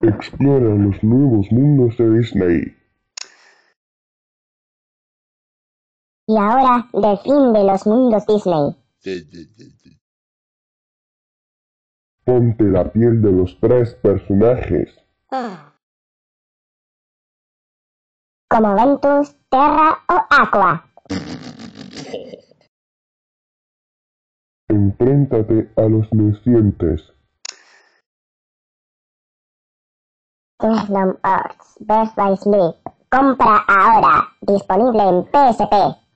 Explora los nuevos mundos de Disney. Y ahora, del fin de los mundos Disney. Ponte la piel de los tres personajes. Como Ventus, Terra o Aqua. Enfréntate a los nacientes. Kingdom Hearts Birth by Sleep. Compra ahora. Disponible en PSP.